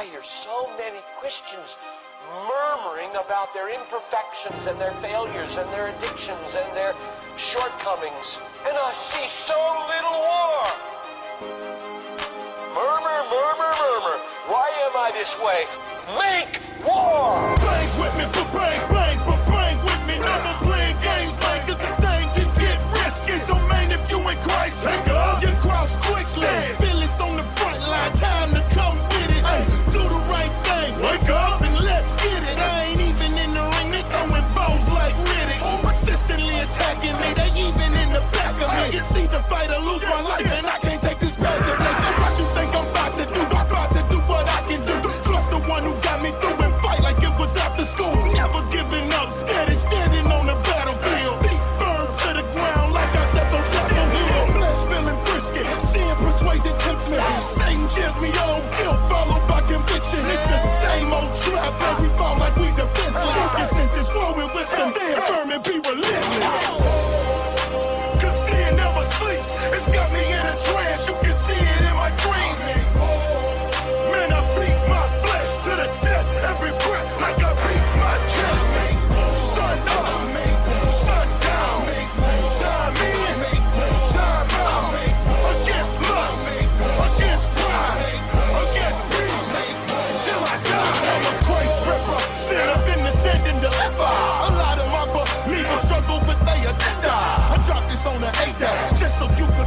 I hear so many Christians murmuring about their imperfections and their failures and their addictions and their shortcomings. And I see so little war. Murmur, murmur, murmur. Why am I this way? Make war! Bang with me, but bang, bang, but bang with me. Never playing games like it's a stain can get risky. So, man, if you ain't Christ, fight or lose my life, and I can't.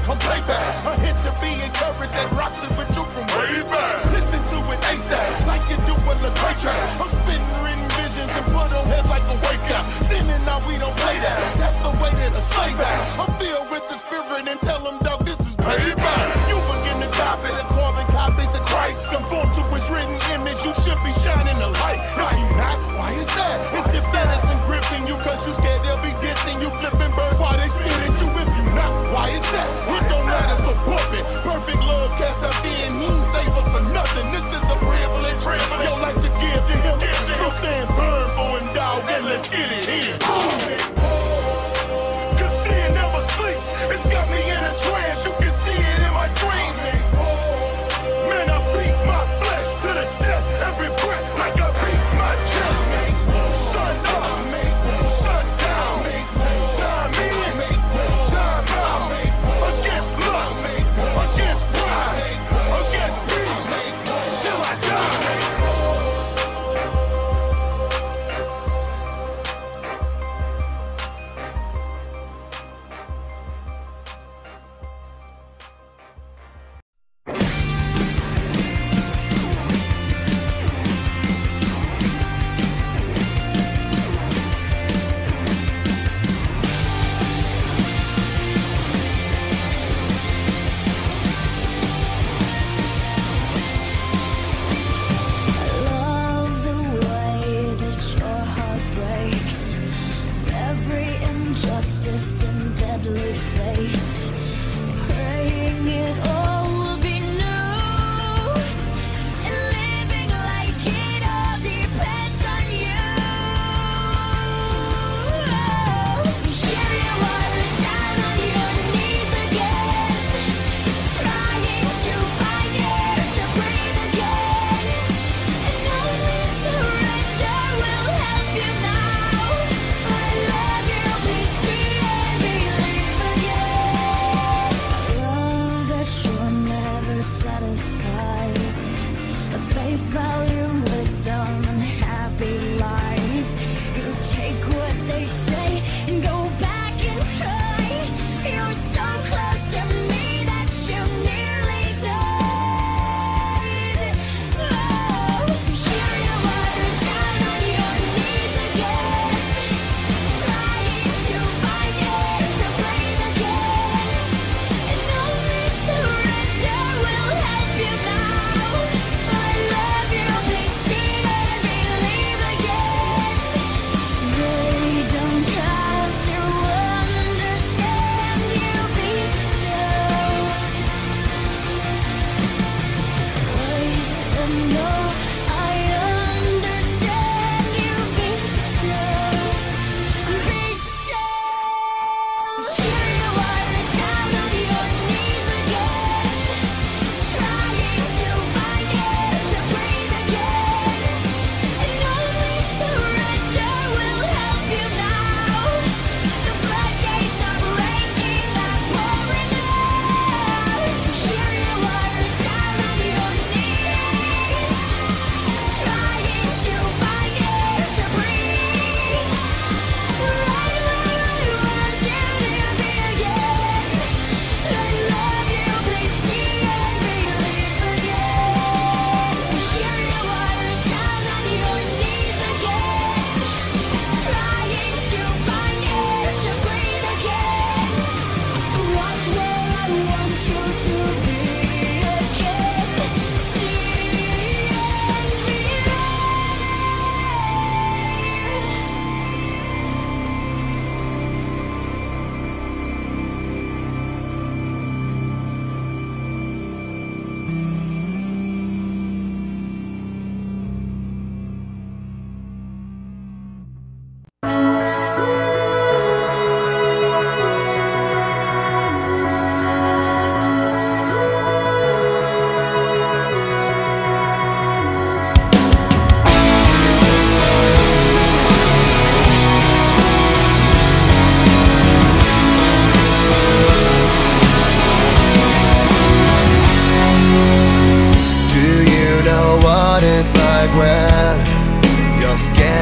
on playback. A hint to be encouraged Get it. ugly face, praying it all.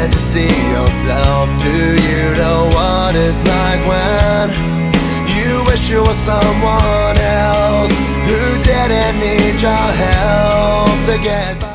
See yourself? Do you know what it's like when you wish you were someone else who didn't need your help to get by?